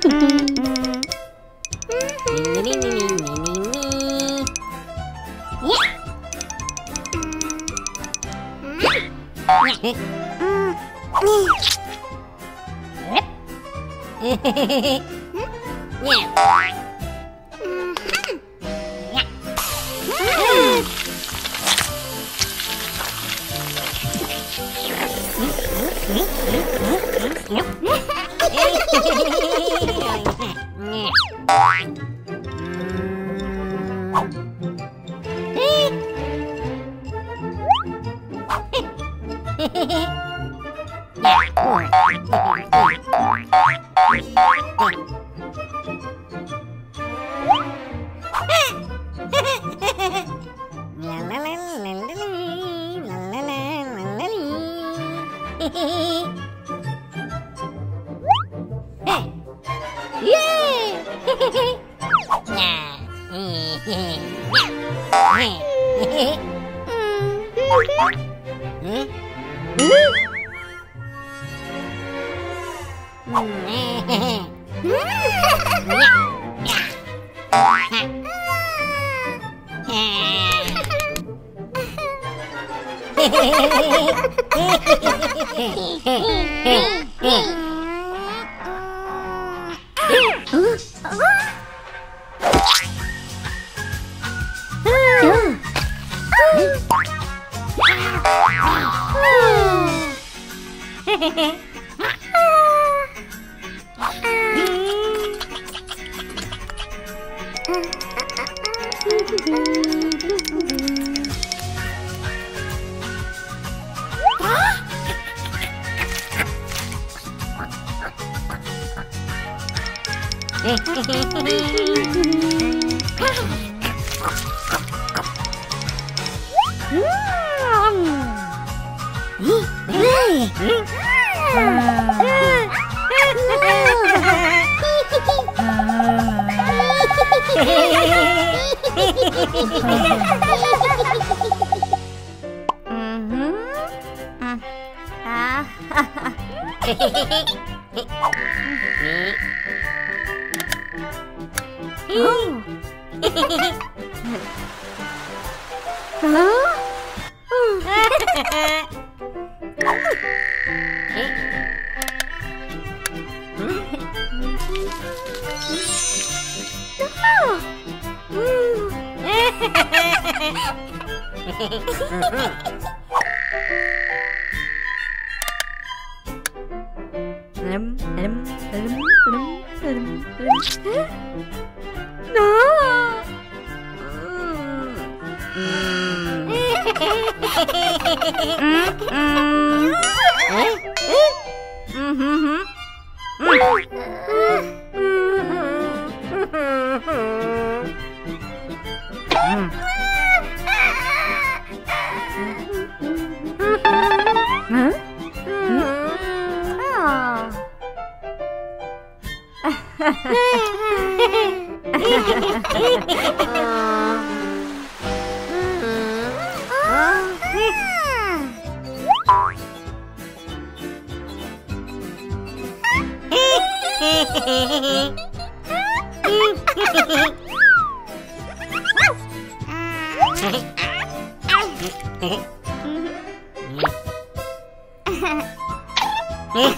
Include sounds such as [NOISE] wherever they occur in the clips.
トみトみみみ Yeah. Oh, [LAUGHS] ¡Woo! Huh? Mm-hmm. Ha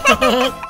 ha ha!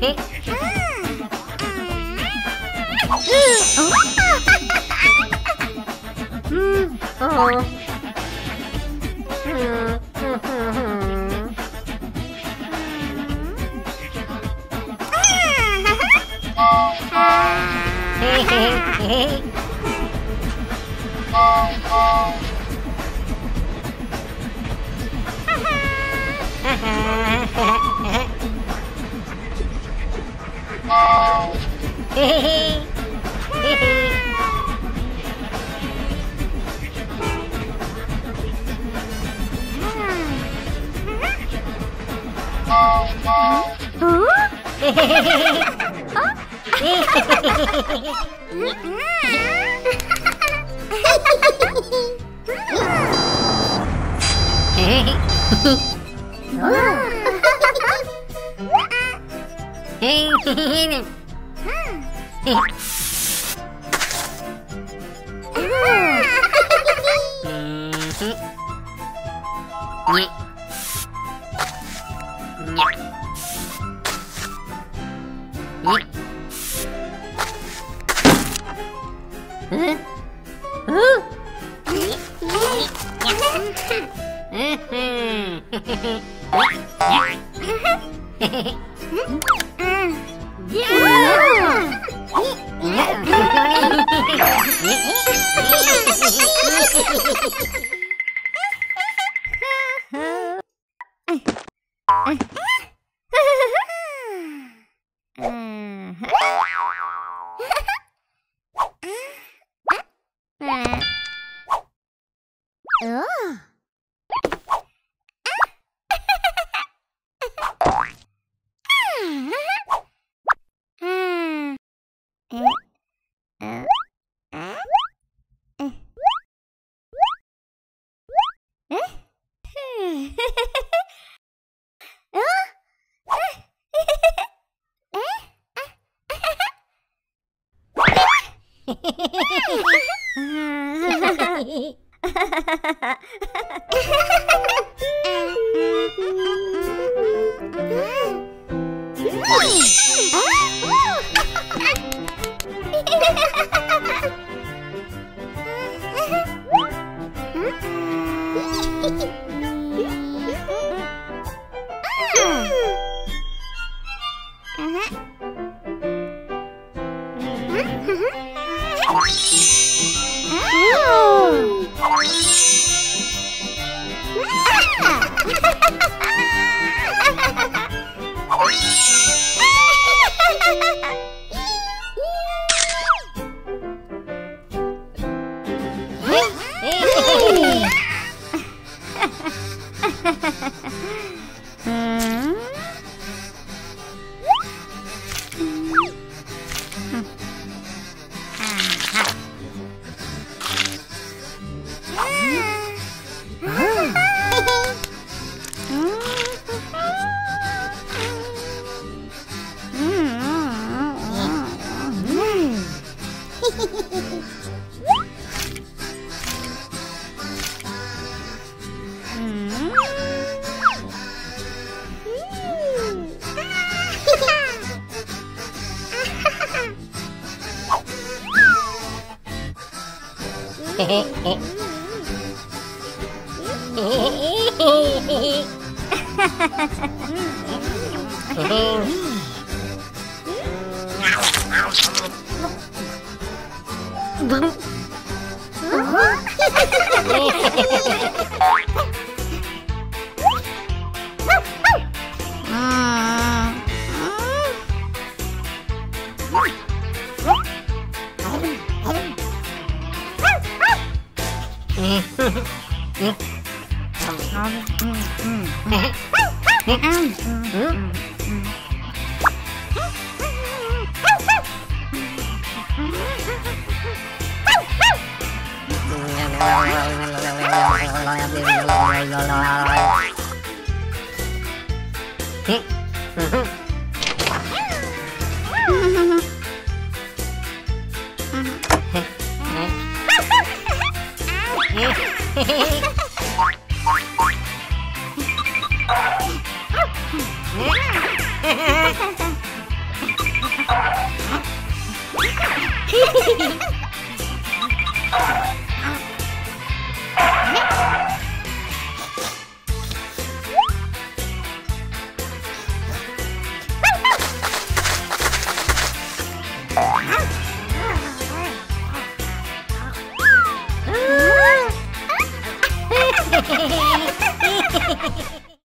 えうん、うん、おっとうん [LAUGHS] Huh? [LAUGHS] Mm-hmm. Yeah. [LAUGHS] Ha ha ha ha ha! Oh, Hehehehe